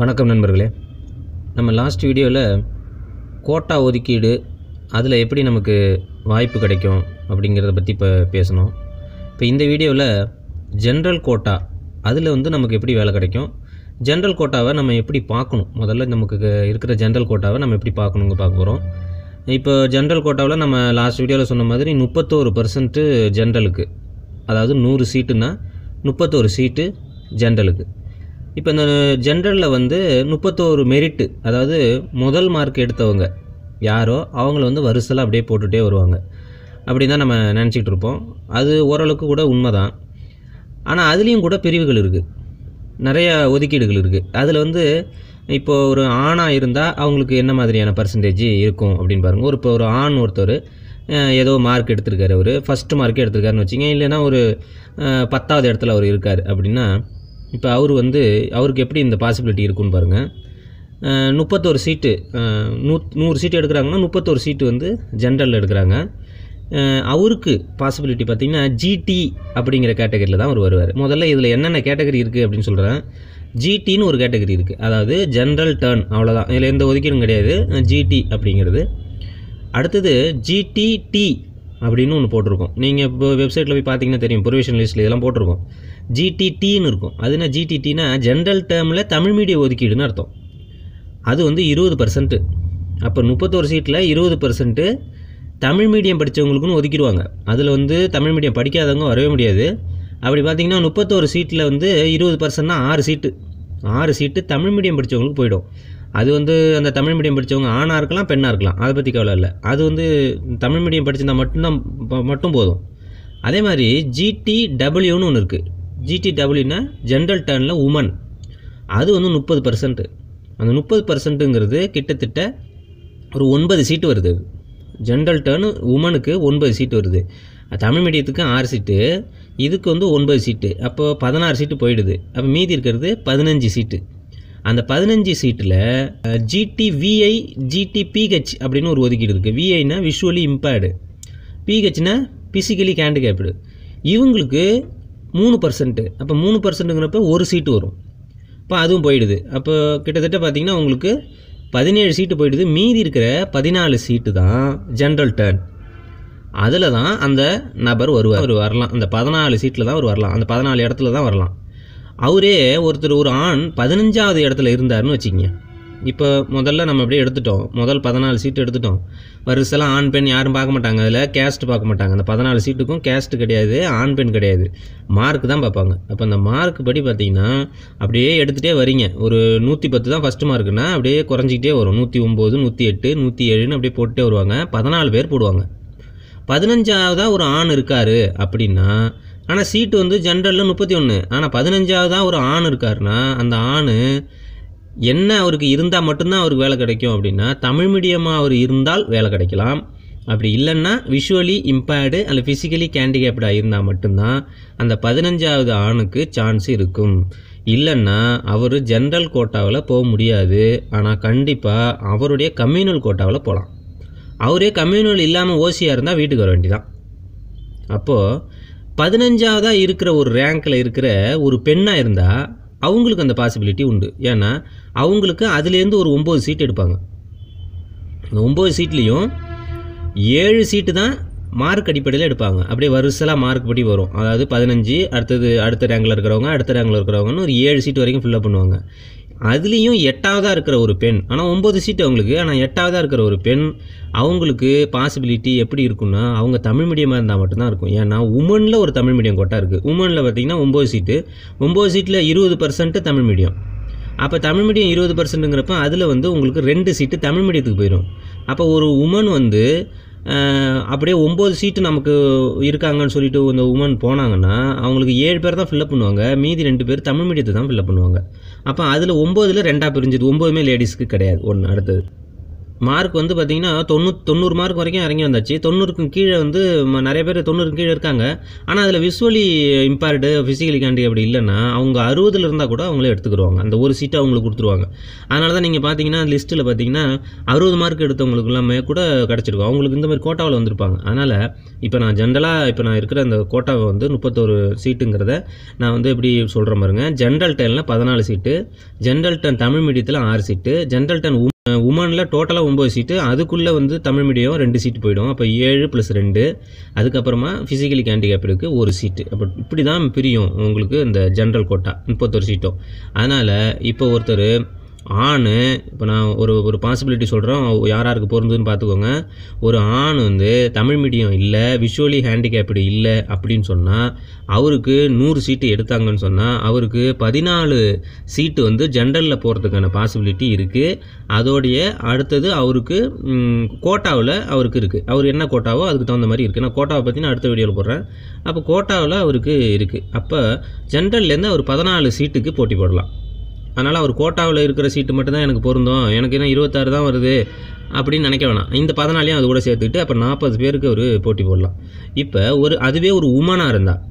வணக்கம் நண்பர்களே. நம்ம லாஸ்ட் வீடியோவில் கோட்டா ஒதுக்கீடு அதில் எப்படி நமக்கு வாய்ப்பு கிடைக்கும் அப்படிங்கிறத பற்றி இப்போ பேசணும். இப்போ இந்த வீடியோவில் ஜென்ரல் கோட்டா அதில் வந்து நமக்கு எப்படி வேலை கிடைக்கும்? ஜென்ரல் கோட்டாவை நம்ம எப்படி பார்க்கணும்? முதல்ல நமக்கு இருக்கிற ஜென்ரல் கோட்டாவை நம்ம எப்படி பார்க்கணுங்க பார்க்க போகிறோம் இப்போ ஜென்ரல் கோட்டாவில் நம்ம லாஸ்ட் வீடியோவில் சொன்ன மாதிரி முப்பத்தோரு பர்சன்ட்டு ஜென்ரலுக்கு அதாவது நூறு சீட்டுன்னா முப்பத்தோரு சீட்டு ஜென்ரலுக்கு இப்போ இந்த ஜென்ரலில் வந்து முப்பத்தோரு மெரிட்டு அதாவது முதல் மார்க் எடுத்தவங்க யாரோ அவங்கள வந்து வரிசலாக அப்படியே போட்டுகிட்டே வருவாங்க. அப்படி தான் நம்ம நினச்சிக்கிட்டு இருப்போம். அது ஓரளவுக்கு கூட உண்மை தான் ஆனால் அதுலேயும் கூட பிரிவுகள் இருக்குது நிறைய ஒதுக்கீடுகள் இருக்குது அதில் வந்து இப்போது ஒரு ஆணாக இருந்தால் அவங்களுக்கு என்ன மாதிரியான பர்சன்டேஜ் இருக்கும் அப்படின்னு பாருங்கள் ஒரு இப்போ ஒரு ஆண் ஒருத்தர் ஏதோ மார்க் எடுத்திருக்காரு அவர். ஃபஸ்ட்டு மார்க்கே எடுத்திருக்காருன்னு வச்சுங்க இல்லைன்னா ஒரு பத்தாவது இடத்துல அவர் இருக்கார் அப்படின்னா இப்போ அவர் வந்து அவருக்கு எப்படி இந்த பாசிபிலிட்டி இருக்குன்னு பாருங்கள் முப்பத்தோரு சீட்டு நூ நூறு சீட்டு எடுக்கிறாங்கன்னா முப்பத்தோரு சீட்டு வந்து ஜென்ரலில் எடுக்கிறாங்க. அவருக்கு பாசிபிலிட்டி பார்த்திங்கன்னா ஜிடி அப்படிங்கிற கேட்டகரியில் தான் அவர் வருவார். முதல்ல இதில் என்னென்ன கேட்டகரி இருக்குது அப்படின்னு சொல்கிறேன் ஜிடின்னு ஒரு கேட்டகரி இருக்குது அதாவது ஜென்ரல் டேர்ன் அவ்வளோதான் இதில் எந்த ஒதுக்கீடும் கிடையாது. ஜிடி அப்படிங்கிறது. அடுத்தது ஜிடிடி அப்படின்னு ஒன்று போட்டிருக்கோம். நீங்கள் இப்போ வெப்சைட்டில் போய் பார்த்தீங்கன்னா தெரியும். ப்ரொவிஷன் லிஸ்ட்டில் இதெல்லாம் போட்டிருக்கோம். ஜிடிடின்னு இருக்கும். அது என்ன ஜிடிடினா ஜென்ரல் டேர்மில் தமிழ் மீடியம் ஒதுக்கீடுன்னு அர்த்தம். அது வந்து இருபது பர்சன்ட்டு அப்போ முப்பத்தோரு சீட்டில் இருபது பர்சன்ட்டு தமிழ் மீடியம் படித்தவங்களுக்குன்னு ஒதுக்கிடுவாங்க. அதில் வந்து தமிழ் மீடியம் படிக்காதவங்க வரவே முடியாது. அப்படி பார்த்தீங்கன்னா முப்பத்தோரு சீட்டில் வந்து இருபது பர்சன்ட்னா ஆறு சீட்டு ஆறு சீட்டு தமிழ் மீடியம் படித்தவங்களுக்கு போயிடும். அது வந்து அந்த தமிழ் மீடியம் படித்தவங்க ஆணாக இருக்கலாம் பெண்ணாக இருக்கலாம். அதை பற்றி கவலை இல்லை. அது வந்து தமிழ் மீடியம் படிச்சிருந்தால் மட்டும்தான் மட்டும் போதும். அதே மாதிரி ஜிடிடபிள்யூன்னு ஒன்று இருக்குது ஜிடிடபிள்யூனா ஜென்ரல் டர்னில் உமன் அது வந்து முப்பது பர்சன்ட்டு அந்த முப்பது பர்சன்ட்டுங்கிறது கிட்டத்தட்ட ஒரு ஒன்பது சீட்டு வருது. ஜென்ரல் டேர்னு உமனுக்கு ஒன்பது சீட்டு வருது. தமிழ் மீடியத்துக்கு ஆறு சீட்டு இதுக்கு வந்து ஒன்பது சீட்டு அப்போ பதினாறு சீட்டு போயிடுது. அப்போ மீதி இருக்கிறது பதினஞ்சு சீட்டு அந்த பதினஞ்சு சீட்டில் ஜிடி விஐ ஜிடி பிஹெச் அப்படின்னு ஒரு ஒதுக்கீடு இருக்குது விஐனா விஷுவலி இம்பேர்டு பிஹெச்னா பிசிக்கலி ஹேண்டிகேப்டு இவங்களுக்கு மூணு பர்சன்ட்டு அப்போ மூணு பர்சன்ட்டுங்கிறப்ப ஒரு சீட்டு வரும். இப்போ அதுவும் போயிடுது. அப்போ கிட்டத்தட்ட பார்த்திங்கன்னா உங்களுக்கு பதினேழு சீட்டு போயிடுது. மீதி இருக்கிற பதினாலு சீட்டு தான் ஜென்ரல் டர்ன் அதில் தான் அந்த நபர் வருவார். அவர் வரலாம். அந்த பதினாலு சீட்டில் தான் அவர் வரலாம். அந்த பதினாலு இடத்துல தான் வரலாம். அவரே ஒருத்தர் ஒரு ஆண் பதினஞ்சாவது இடத்துல இருந்தாருன்னு வச்சுக்கங்க. இப்போ முதல்ல நம்ம அப்படியே எடுத்துட்டோம். முதல் பதினாலு சீட்டு எடுத்துட்டோம். வரிசெல்லாம் ஆண் பெண் யாரும் பார்க்க மாட்டாங்க. அதில் கேஸ்ட் பார்க்க மாட்டாங்க. அந்த பதினாலு சீட்டுக்கும் கேஸ்ட் கிடையாது ஆண் பெண் கிடையாது. மார்க் தான் பார்ப்பாங்க. அப்போ அந்த மார்க் படி பார்த்தீங்கன்னா அப்படியே எடுத்துகிட்டே வரீங்க. ஒரு நூற்றி பத்து தான் ஃபஸ்ட்டு மார்க்குன்னா அப்படியே குறைஞ்சிக்கிட்டே வரும். நூற்றி ஒம்பது நூற்றி எட்டு நூற்றி ஏழுன்னு அப்படியே போட்டுகிட்டே வருவாங்க. பதினாலு பேர் போடுவாங்க. பதினஞ்சாவதாக ஒரு ஆண் இருக்கார் அப்படின்னா ஆனால் சீட்டு வந்து ஜென்ரலில் முப்பத்தி ஒன்று ஆனால் பதினஞ்சாவதாக ஒரு ஆண் இருக்காருன்னா அந்த ஆண் என்ன அவருக்கு இருந்தால் மட்டும்தான் அவருக்கு வேலை கிடைக்கும் அப்படின்னா தமிழ் மீடியமாக அவர் இருந்தால் வேலை கிடைக்கலாம். அப்படி இல்லைன்னா விஷுவலி இம்பேர்டு அல்ல ஃபிசிக்கலி கேண்டிகேப்டாக இருந்தால் மட்டும்தான் அந்த பதினஞ்சாவது ஆணுக்கு சான்ஸ் இருக்கும். இல்லைன்னா அவர் ஜென்ரல் கோட்டாவில் போக முடியாது. ஆனால் கண்டிப்பாக அவருடைய கம்யூனல் கோட்டாவில் போகலாம். அவரே கம்யூனல் இல்லாமல் ஓசியாக இருந்தால் வீட்டுக்கு வர வேண்டியதான் அப்போது பதினஞ்சாவதாக இருக்கிற ஒரு ரேங்கில் இருக்கிற ஒரு பெண்ணாக இருந்தால் அவங்களுக்கு அந்த பாசிபிலிட்டி உண்டு. ஏன்னா அவங்களுக்கு அதுலேருந்து ஒரு ஒம்பது சீட் எடுப்பாங்க. அந்த ஒம்பது சீட்லேயும் ஏழு சீட்டு தான் மார்க் அடிப்படையில் எடுப்பாங்க. அப்படியே வருசலாக மார்க் படி வரும். அதாவது பதினஞ்சு அடுத்தது அடுத்த ரேங்கில் இருக்கிறவங்க அடுத்த ரேங்கில் இருக்கிறவங்கன்னு ஒரு ஏழு சீட் வரைக்கும் ஃபில்லப் பண்ணுவாங்க. அதுலேயும் எட்டாவதாக இருக்கிற ஒரு பெண் ஆனால் ஒம்பது சீட் அவங்களுக்கு ஆனால் எட்டாவதாக இருக்கிற ஒரு பெண் அவங்களுக்கு பாசிபிலிட்டி எப்படி இருக்குன்னா அவங்க தமிழ் மீடியமாக இருந்தால் மட்டும்தான் இருக்கும். ஏன்னா உமனில் ஒரு தமிழ் மீடியம் கோட்டா இருக்குது உமனில் பார்த்தீங்கன்னா ஒம்பது சீட்டு ஒம்பது சீட்டில் இருபது பர்சன்ட்டு தமிழ் மீடியம் அப்போ தமிழ் மீடியம் இருபது பர்சன்ட்டுங்கிறப்ப அதில் வந்து உங்களுக்கு ரெண்டு சீட்டு தமிழ் மீடியத்துக்கு போயிடும். அப்போ ஒரு உமன் வந்து அப்படியே ஒம்பது சீட்டு நமக்கு இருக்காங்கன்னு சொல்லிட்டு இந்த உமன் போனாங்கன்னா அவங்களுக்கு ஏழு பேர் தான் ஃபில்லப் பண்ணுவாங்க. மீதி ரெண்டு பேர் தமிழ் மீடியத்தை தான் ஃபில்லப் பண்ணுவாங்க. அப்போ அதில் ஒம்போதில் ரெண்டாக பிரிஞ்சுது. ஒம்போதுமே லேடிஸ்க்கு கிடையாது. ஒன்று அடுத்தது. மார்க் வந்து பார்த்திங்கன்னா தொண்ணூ தொண்ணூறு மார்க் வரைக்கும் இறங்கி வந்தாச்சு. தொண்ணூறுக்கும் கீழே வந்து ம- நிறைய பேர் தொண்ணூறுக்கு கீழே இருக்காங்க. ஆனால் அதில் விஷுவலி இம்பேர்டு ஃபிசிக்கலி கேண்டி அப்படி இல்லைன்னா அவங்க அறுபதில் இருந்தால் கூட அவங்களே எடுத்துக்கிடுவாங்க அந்த ஒரு சீட்டை அவங்களுக்கு கொடுத்துருவாங்க. அதனால தான் நீங்கள் பார்த்தீங்கன்னா லிஸ்ட்டில் பார்த்தீங்கன்னா அறுபது மார்க் எடுத்தவங்களுக்கு எல்லாமே கூட கிடச்சிருக்கும். அவங்களுக்கு இந்த மாதிரி கோட்டாவில் வந்திருப்பாங்க. அதனால் இப்போ நான் ஜென்ரலாக இப்போ நான் இருக்கிற அந்த கோட்டாவை வந்து முப்பத்தோரு சீட்டுங்கிறத நான் வந்து எப்படி சொல்கிறேன் மாதிரிங்க ஜென்ரல் டெனில் பதினாலு சீட்டு ஜென்ரல் டென் தமிழ் மீடியத்தில் ஆறு சீட்டு ஜென்ரல் டென் உமனில் டோட்டலாக ஒம்பது சீட்டு அதுக்குள்ளே வந்து தமிழ் மீடியம் ரெண்டு சீட்டு போயிடும். அப்போ ஏழு ப்ளஸ் ரெண்டு. அதுக்கப்புறமா ஃபிசிக்கலி ஹேண்டிகேப்டுக்கு ஒரு சீட்டு அப்போ இப்படி தான் பிரியும் உங்களுக்கு இந்த ஜென்ரல் கோட்டா முப்பத்தொரு சீட்டும் அதனால் இப்போ ஒருத்தர் ஆண் இப்போ நான் ஒரு ஒரு பாசிபிலிட்டி சொல்கிறோம் யார் யாருக்கு பொருந்துன்னு பார்த்துக்கோங்க ஒரு ஆண் வந்து தமிழ் மீடியம் இல்லை விஷுவலி ஹேண்டிகேப்டு இல்லை அப்படின்னு சொன்னால் அவருக்கு நூறு சீட்டு எடுத்தாங்கன்னு சொன்னால் அவருக்கு பதினாலு சீட்டு வந்து ஜென்ரலில் போகிறதுக்கான பாசிபிலிட்டி இருக்குது அதோடைய அடுத்தது அவருக்கு கோட்டாவில் அவருக்கு இருக்குது அவர் என்ன கோட்டாவோ அதுக்கு தகுந்த மாதிரி இருக்குது நான் கோட்டாவை பற்றி நான் அடுத்த வீடியோவில் போடுறேன். அப்போ கோட்டாவில் அவருக்கு இருக்குது அப்போ ஜென்ரல்லேருந்து அவர் பதினாலு சீட்டுக்கு போட்டி போடலாம். அதனால் அவர் கோட்டாவில் இருக்கிற சீட்டு மட்டும்தான் எனக்கு பொருந்தும். எனக்கு என்ன இருபத்தாறு தான் வருது அப்படின்னு நினைக்க வேணாம். இந்த பதினாலையும் அது கூட சேர்த்துக்கிட்டு அப்போ நாற்பது பேருக்கு ஒரு போட்டி போடலாம். இப்போ ஒரு அதுவே ஒரு உமனாக இருந்தால்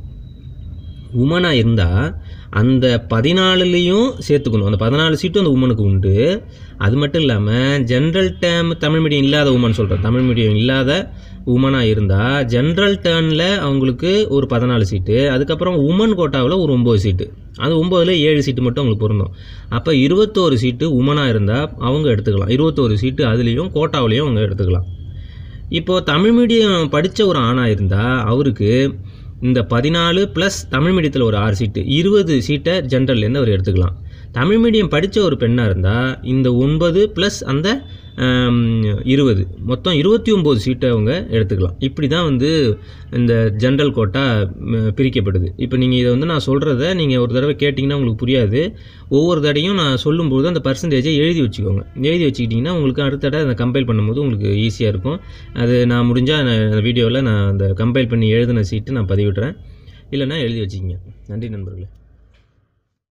உமனாக இருந்தால் அந்த பதினாலுலேயும் சேர்த்துக்கணும். அந்த பதினாலு சீட்டும் அந்த உமனுக்கு உண்டு. அது மட்டும் இல்லாமல் ஜென்ரல் டேம் தமிழ் மீடியம் இல்லாத உமன் சொல்கிறேன் தமிழ் மீடியம் இல்லாத உமனாக இருந்தால் ஜென்ரல் டேர்னில் அவங்களுக்கு ஒரு பதினாலு சீட்டு அதுக்கப்புறம் உமன் கோட்டாவில் ஒரு ஒம்பது சீட்டு அது ஒம்போதில் ஏழு சீட்டு மட்டும் அவங்களுக்கு பொருந்தும். அப்போ இருபத்தோரு சீட்டு உமனாக இருந்தால் அவங்க எடுத்துக்கலாம். இருபத்தோரு சீட்டு அதுலேயும் கோட்டாவிலையும் அவங்க எடுத்துக்கலாம். இப்போது தமிழ் மீடியம் படித்த ஒரு ஆணாக இருந்தால் அவருக்கு இந்த பதினாலு ப்ளஸ் தமிழ் மீடியத்தில் ஒரு ஆறு சீட்டு இருபது சீட்டை ஜென்ரல்லேருந்து அவர் எடுத்துக்கலாம். தமிழ் மீடியம் படித்த ஒரு பெண்ணாக இருந்தால் இந்த ஒன்பது ப்ளஸ் அந்த இருபது. மொத்தம் இருபத்தி ஒம்பது சீட்டை அவங்க எடுத்துக்கலாம். இப்படி தான் வந்து இந்த ஜென்ரல் கோட்டா பிரிக்கப்படுது. இப்போ நீங்கள் இதை வந்து நான் சொல்கிறத நீங்கள் ஒரு தடவை கேட்டிங்கன்னா உங்களுக்கு புரியாது. ஒவ்வொரு தடையும் நான் சொல்லும்போது அந்த பர்சன்டேஜை எழுதி வச்சுக்கோங்க. எழுதி வச்சுக்கிட்டிங்கன்னா உங்களுக்கு அடுத்த தடவை அதை கம்பைல் பண்ணும்போது உங்களுக்கு ஈஸியாக இருக்கும். அது நான் முடிஞ்சால் அந்த வீடியோவில் நான் அந்த கம்பைல் பண்ணி எழுதின சீட்டு நான் பதிவிடுறேன். இல்லைன்னா எழுதி வச்சுக்கிங்க. நன்றி நண்பர்களே.